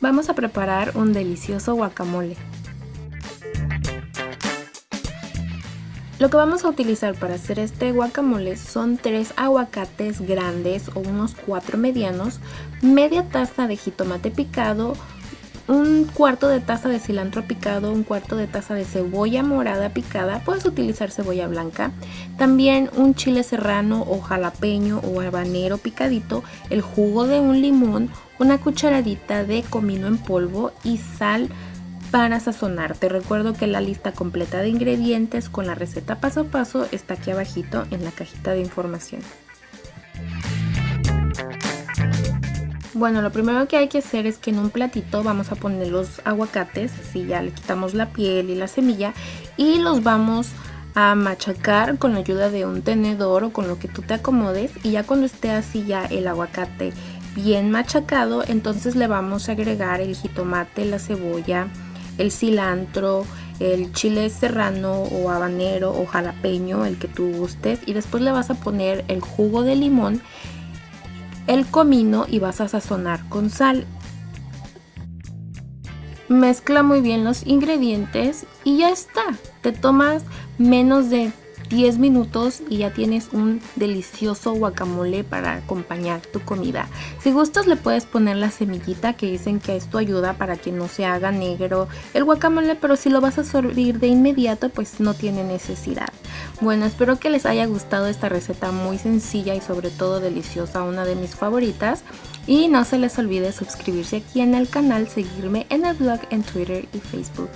Vamos a preparar un delicioso guacamole. Lo que vamos a utilizar para hacer este guacamole son tres aguacates grandes o unos cuatro medianos, media taza de jitomate picado, un cuarto de taza de cilantro picado, un cuarto de taza de cebolla morada picada, puedes utilizar cebolla blanca, también un chile serrano o jalapeño o habanero picadito, el jugo de un limón, una cucharadita de comino en polvo y sal para sazonar. Te recuerdo que la lista completa de ingredientes con la receta paso a paso está aquí abajito en la cajita de información. Bueno, lo primero que hay que hacer es que en un platito vamos a poner los aguacates, si ya le quitamos la piel y la semilla, y los vamos a machacar con la ayuda de un tenedor o con lo que tú te acomodes y ya cuando esté así ya el aguacate bien machacado, entonces le vamos a agregar el jitomate, la cebolla, el cilantro, el chile serrano o habanero o jalapeño, el que tú gustes. Y después le vas a poner el jugo de limón, el comino y vas a sazonar con sal. Mezcla muy bien los ingredientes y ya está. Te tomas menos de 10 minutos y ya tienes un delicioso guacamole para acompañar tu comida. Si gustas le puedes poner la semillita que dicen que esto ayuda para que no se haga negro el guacamole, pero si lo vas a servir de inmediato pues no tiene necesidad. Bueno, espero que les haya gustado esta receta muy sencilla y sobre todo deliciosa, una de mis favoritas. Y no se les olvide suscribirse aquí en el canal, seguirme en el blog, en Twitter y Facebook.